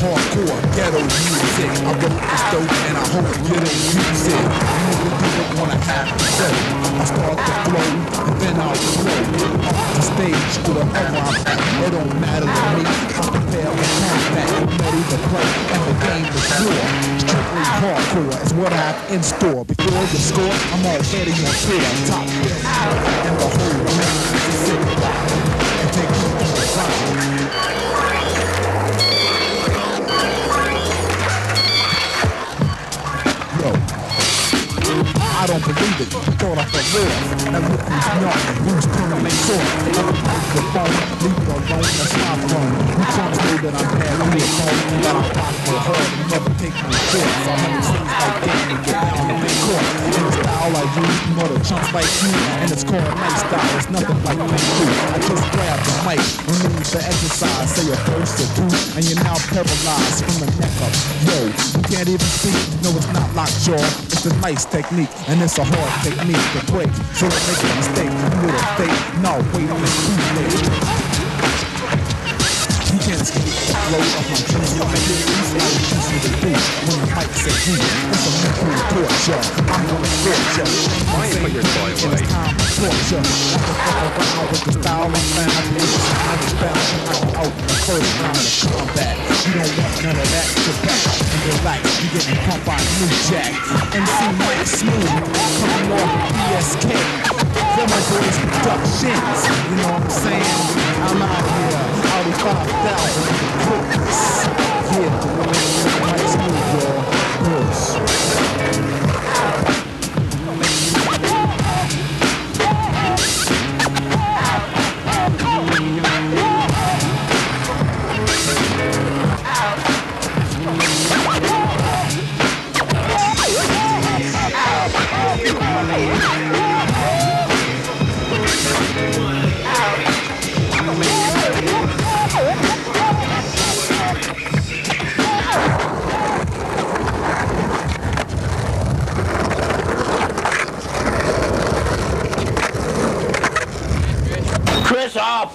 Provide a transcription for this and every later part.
hardcore ghetto music. I wrote this dope and I hope you don't use it. You niggas didn't wanna have to say. I start to flow and then I'll flow off the stage to the I'm at. It don't matter to me. I'm prepared for combat. I'm ready to play and the game is war. Strictly hardcore is what I have in store. Before the score, I'm already on tour. Top and the whole man is sick. Don't believe it. Thought I felt real. Now look who's young, who's turning me pop the phone, leave it alone, that's my throne. You chumps know that I'm bad on your phone, that I'm hard and never take no shorts. I have things like that and get down in big court. In a style like use more the chumps like you, and it's called lifestyle. It's nothing like me do. I just grab the mic, need for exercise. Say a verse or two, and you're now paralyzed from the neck up. Yo, you can't even speak. No, it's not lockjaw. It's a nice technique, and it's a hard technique to break. Don't make a mistake. You would have. No, wait, I'm too You can't escape the my dreams. I make it easy, I refuse you to do. When the mic say you, it's a mental torture. I'm gonna torture. You put your toy And away? to fuck around with the I I to knock out don't want none of that. Back and getting pumped by New Jack. MC Smooth, coming off my. You know what I'm saying? I'm out here. Audi 5000. Yeah.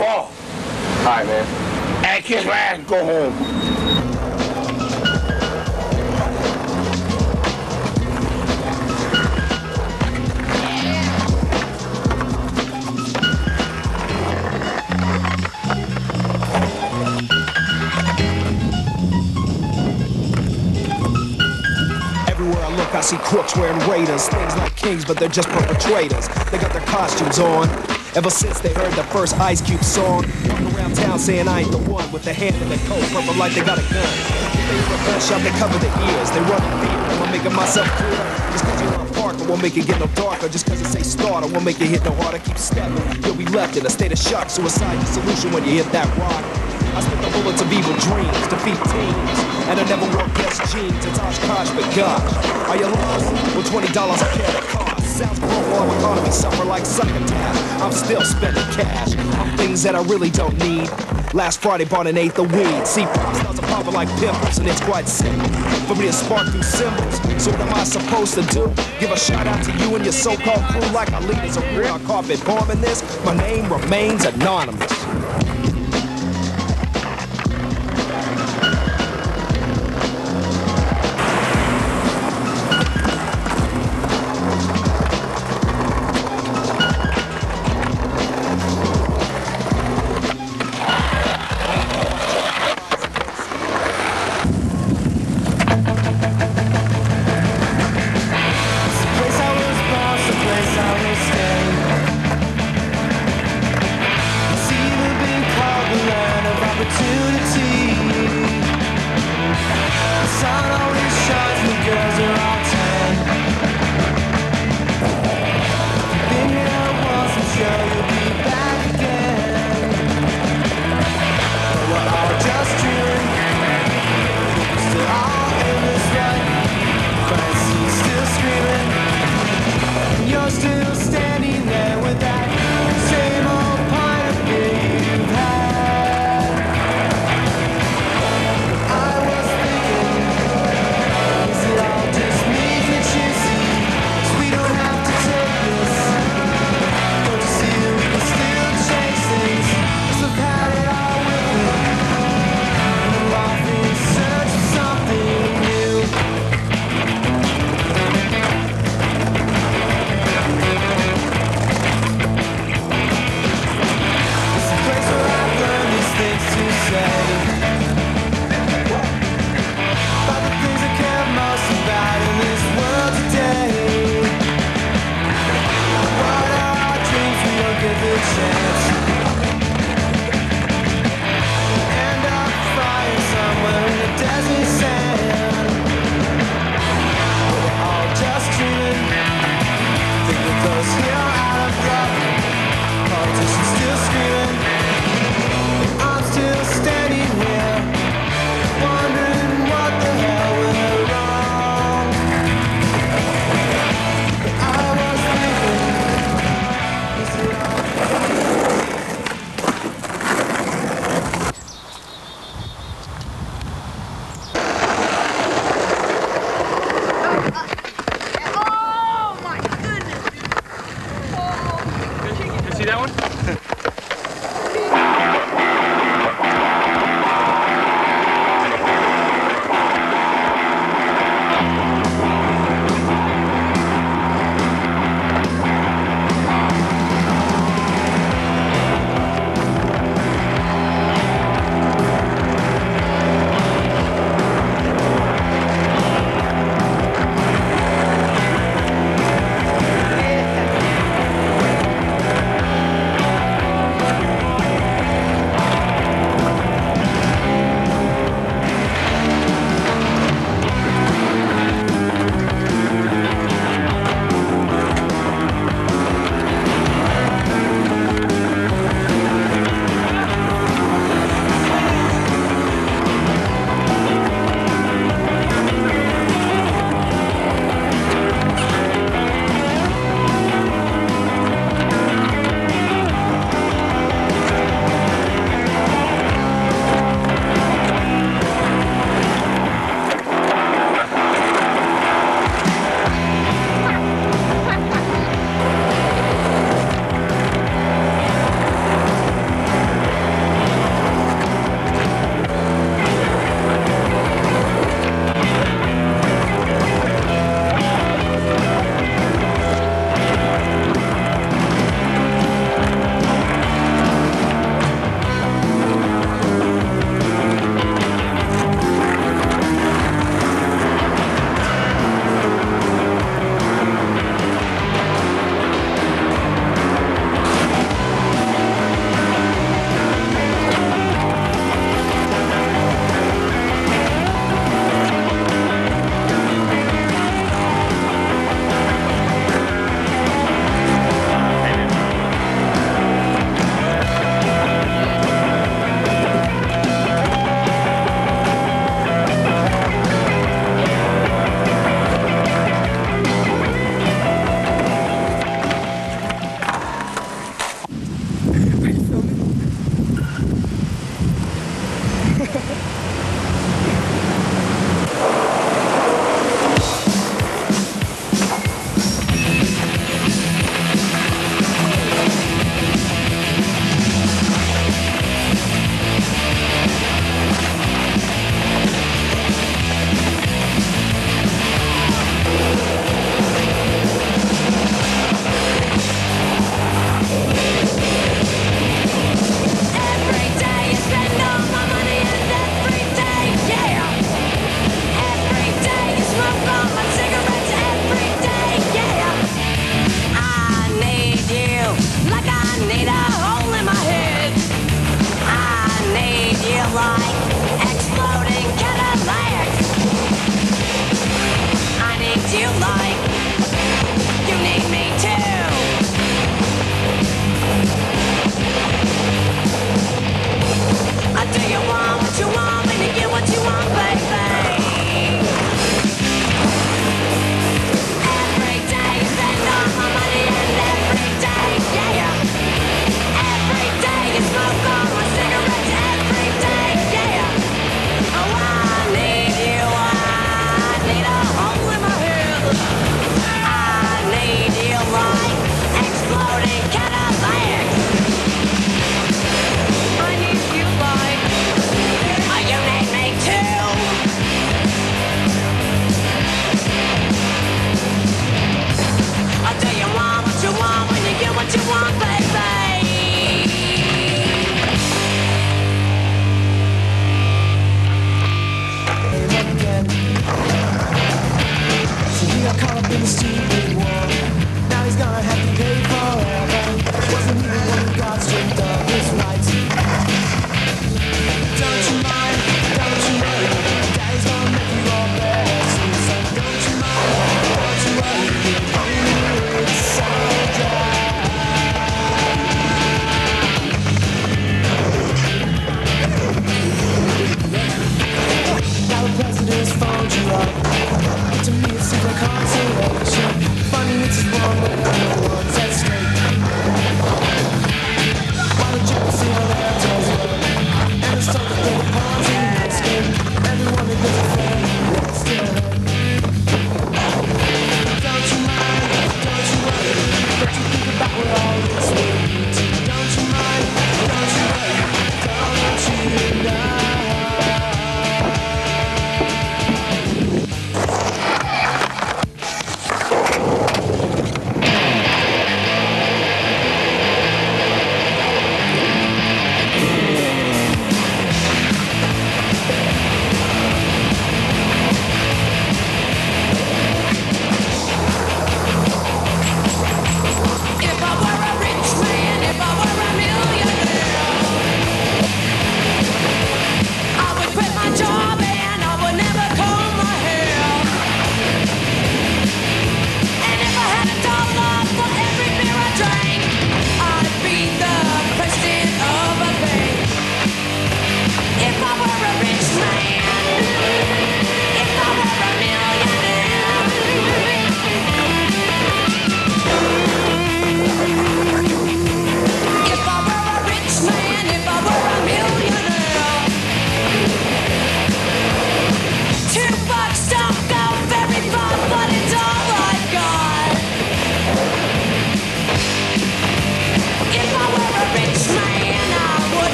Chris Paul. Alright, man. And kiss my ass and go home. Everywhere I look, I see crooks wearing raiders. Things like kings, but they're just perpetrators. They got their costumes on. Ever since they heard the first Ice Cube song, walking around town saying I ain't the one with the hand in the coat, purple like they got a gun. They hear a they cover their ears. They run in fear. Am I making myself clear? Just cause you're on park, I won't make it get no darker. Just cause it say start, I won't make it hit no harder. Keep stepping, you'll be left in a state of shock. Suicide solution when you hit that rock. I spit the bullets of evil dreams, defeat teams, and I never wore best jeans. It's Oshkosh, but gosh, are you lost? Dollars a pair of cost. Pro our economy suffer like succotash. I'm still spending cash on things that I really don't need. Last Friday bought an eighth of weed. See, pop stars are popping like pimples, and it's quite simple for me to spark through symbols. So what am I supposed to do? Give a shout out to you and your so-called crew like our leaders are real carpet bombing this. My name remains anonymous.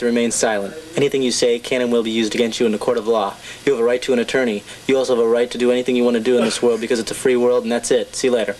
to remain silent. Anything you say can and will be used against you in the court of law. You have a right to an attorney. You also have a right to do anything you want to do in this world because it's a free world and that's it. See you later.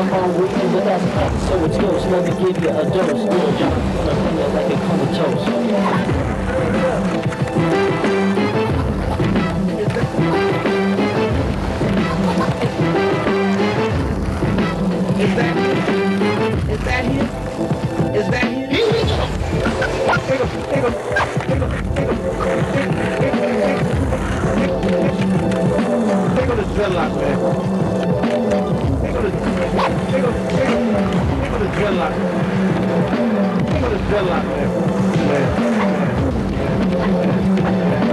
Up on weekend, but that's up, so it's ghost. Let me give you a dose. Little John, gonna finger like a comatose. Is that here? Is that here? Is that here? Here we go. Here go. Here go. Here go. Here go. Here go the dreadlock, man. Here Here go the dreadlock. Go the dreadlock, man. See,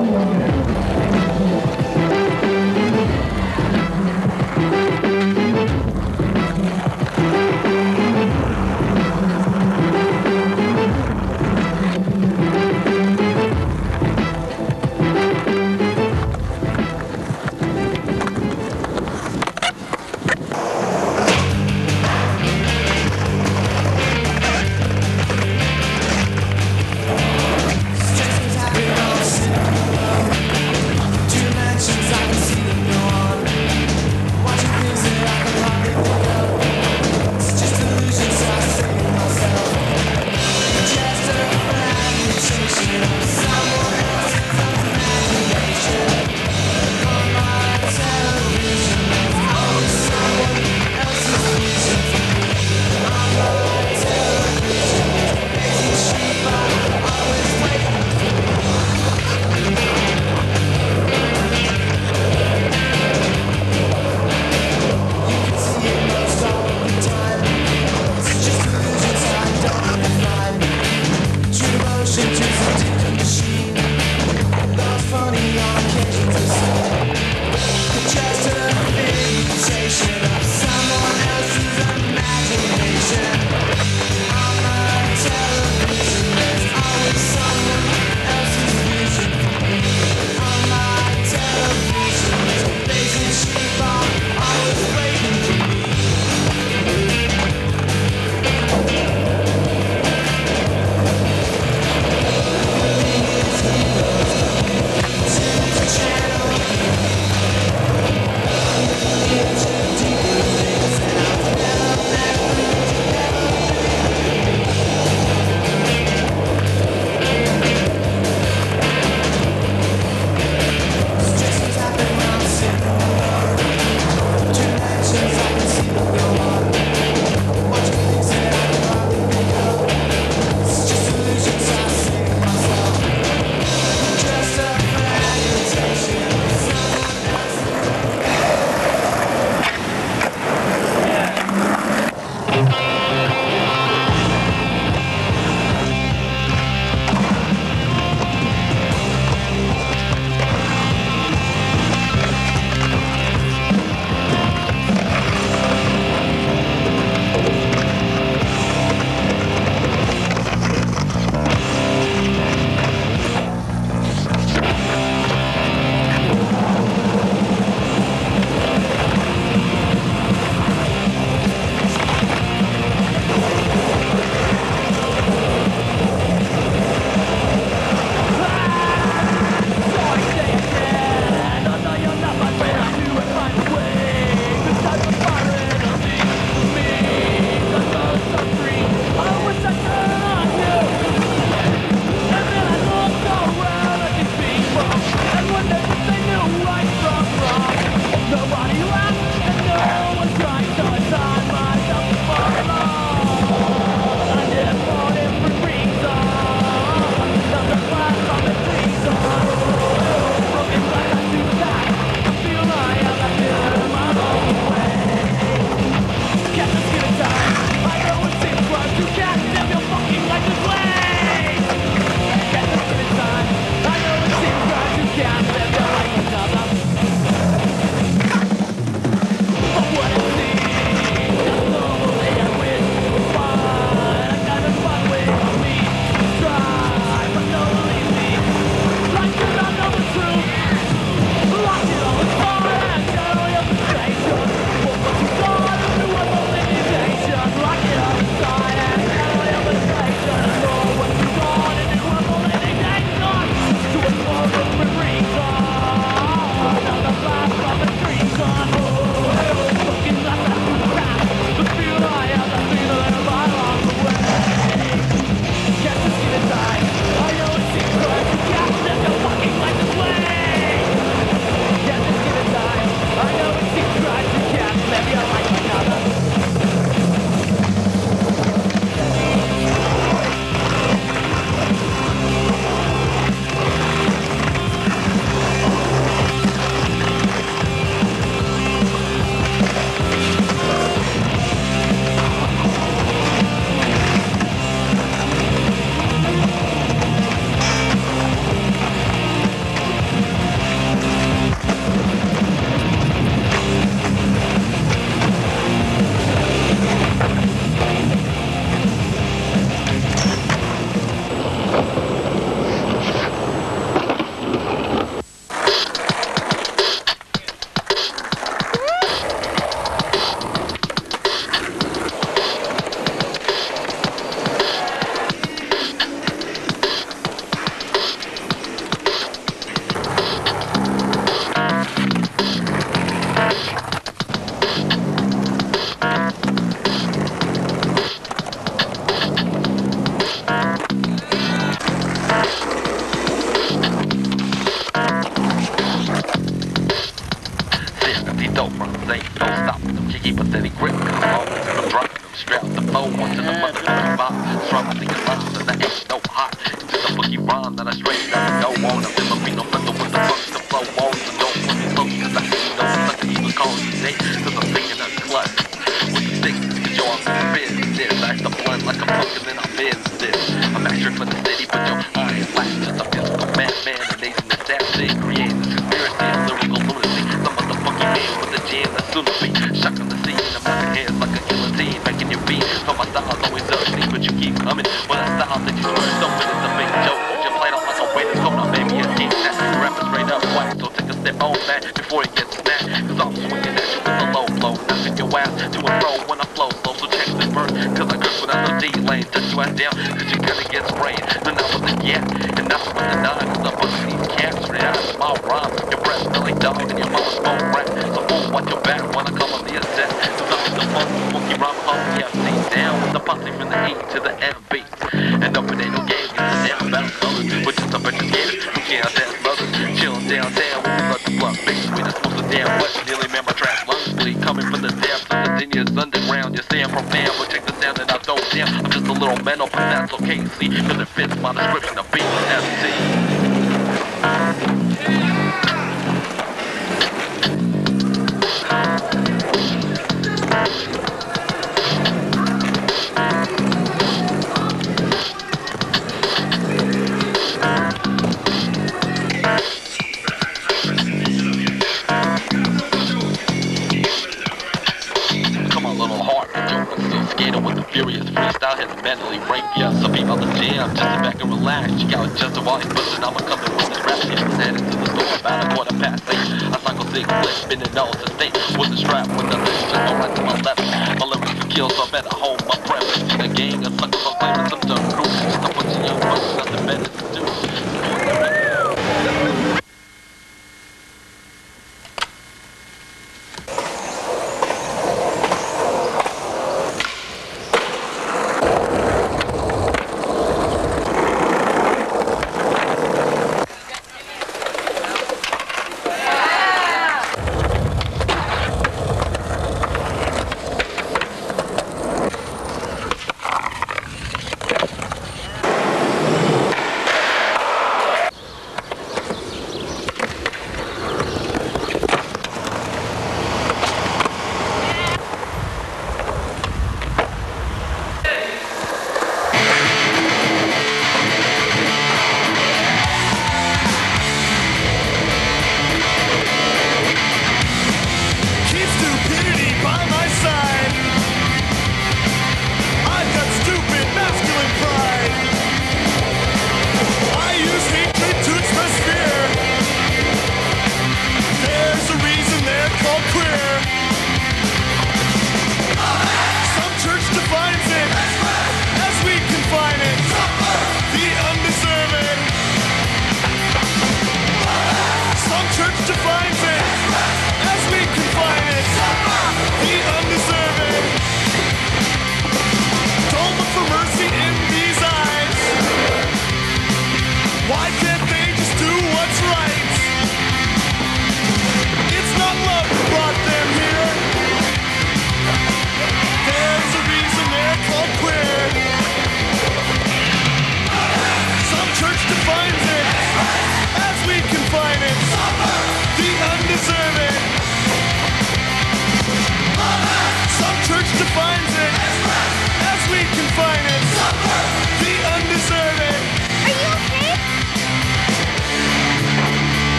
I'm just back and relaxed. Check out just while he's pushing, I'ma come in with the rap. Getting headed to the store about a quarter past eight. I cycle thick, flip, spinning all the state. With a strap when the lips just go right to my left. My lyrics will kill, so I better hold my breath. In gang of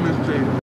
me see.